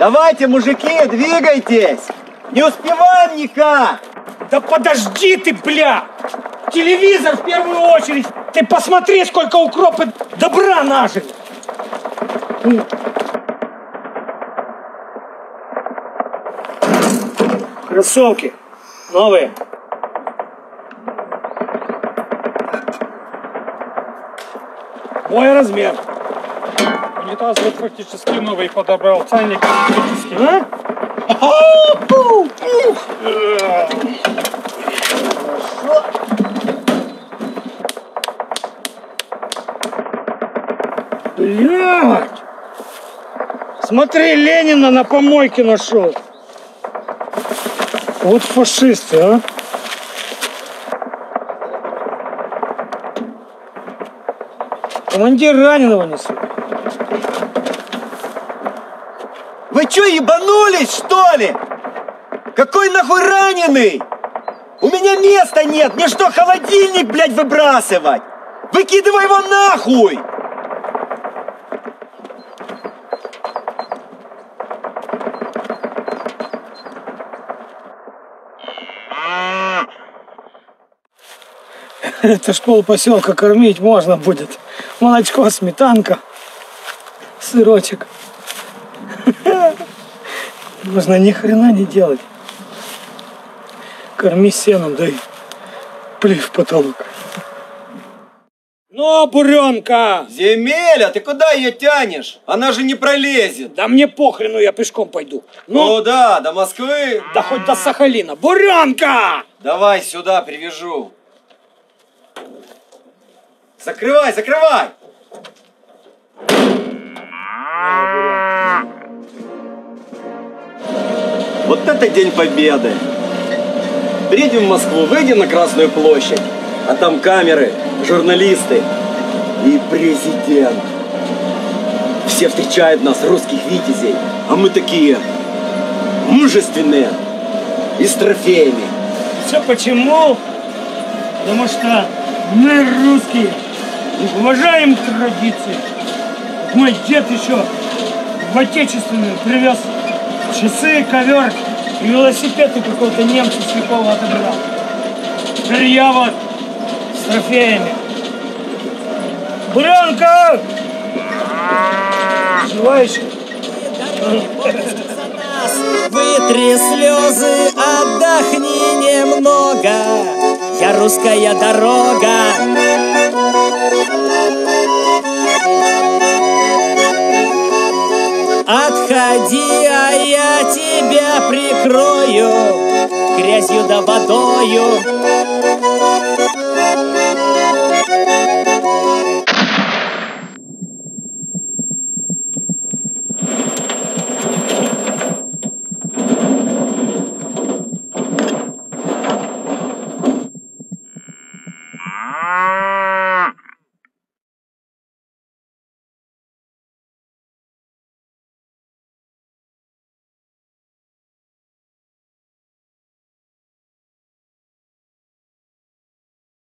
Давайте, мужики, двигайтесь! Не успеваем никак! Да подожди ты, бля! Телевизор в первую очередь! Ты посмотри, сколько укропы добра нажили! Кроссовки новые. Мой размер. Унитаз вот фактически новый подобрал, ценник критический. А? Блядь! Смотри, Ленина на помойке нашел. Вот фашисты, а? Командир раненого несут. Вы что, ебанулись, что ли? Какой нахуй раненый? У меня места нет! Мне что, холодильник, блядь, выбрасывать? Выкидывай его нахуй! Это ж полпоселка кормить можно будет. Молочко, сметанка, сырочек. Можно ни хрена не делать. Корми сеном, дай плюй в потолок. Ну, буренка! Земеля, ты куда ее тянешь? Она же не пролезет. Да мне похрену, я пешком пойду. Ну, Ну да, до Москвы. да хоть до Сахалина. Буренка! Давай сюда привяжу. Закрывай, закрывай! Вот это День Победы! Приедем в Москву, выйдем на Красную площадь, а там камеры, журналисты и президент. Все встречают нас, русских витязей, а мы такие мужественные и с трофеями. Все почему? Потому что мы русские уважаем традиции. Мой дед еще в отечественную привез часы, ковер и велосипед у какого-то немца слепого отобрал. Теперь я вот с трофеями. Буренка! Еще? Вытри слезы, отдохни немного Я русская дорога Отходи, а я тебя прикрою Грязью да водою